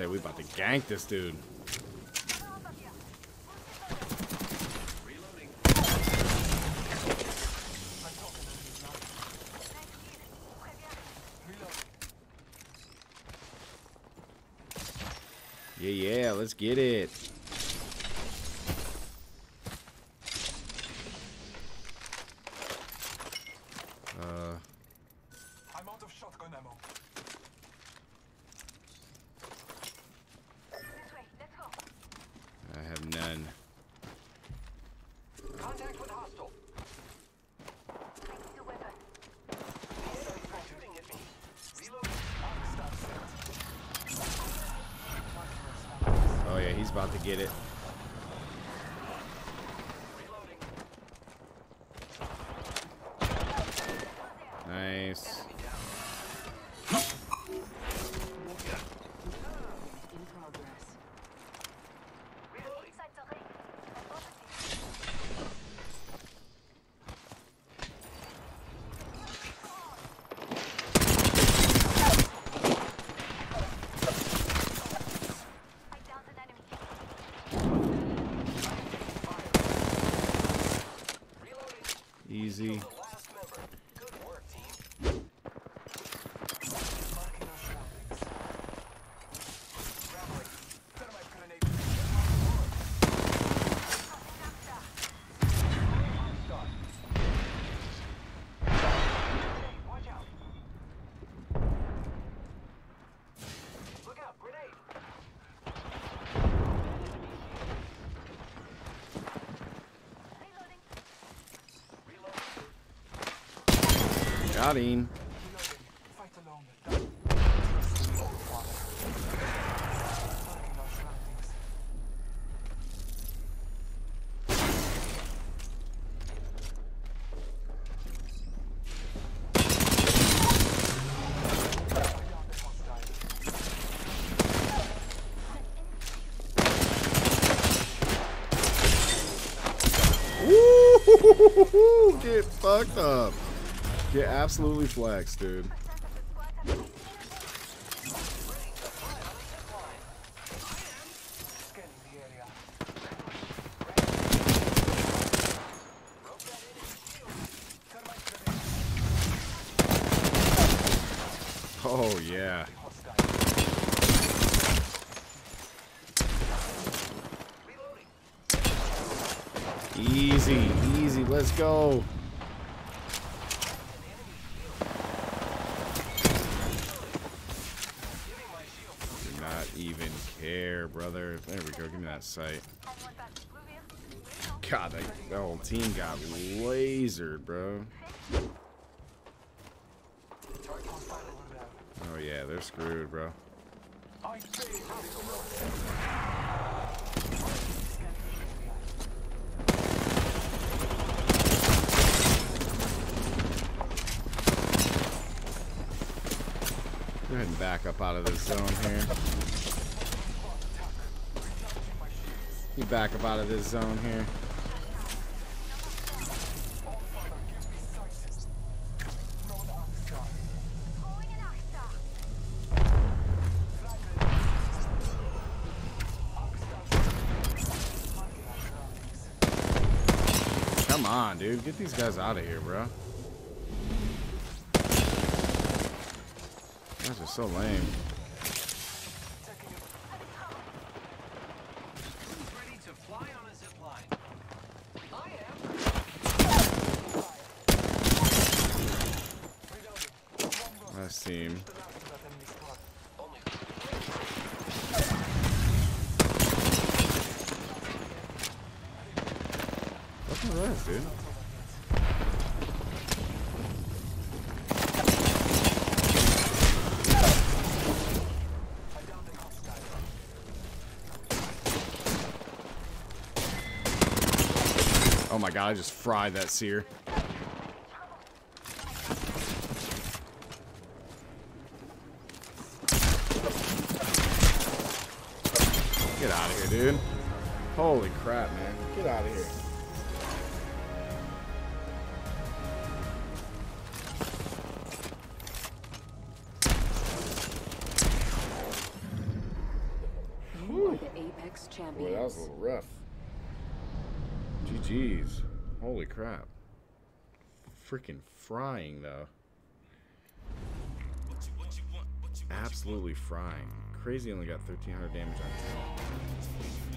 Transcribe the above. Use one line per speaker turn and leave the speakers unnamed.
say we about to gank this dude. Yeah, yeah, let's get it. Uh,
I'm out of shotgun ammo.
This way, let's go.
None.
Contact with hostile.
I weapon.
Shooting at me.
Oh yeah, he's about to get it. Nice. Woo! Get fucked up. Get absolutely flexed, dude. Oh yeah. Easy, easy. Let's go. Care, brother. There we go. Give me that sight. God, that, that whole team got lasered, bro. Oh yeah, they're screwed, bro. Go ahead and back up out of this zone here. Back up out of this zone here. Come on, dude. Get these guys out of here, bro. Guys are so lame.
Who's ready to fly on a zip line? I am.
What's dude? Oh my god, I just fried that seer. Get out of here, dude. Holy crap, man. Get out of here.
Apex
Boy, that was a little rough. GG's. Holy crap. Freaking frying, though. Absolutely frying. Crazy only got 1300 damage on him.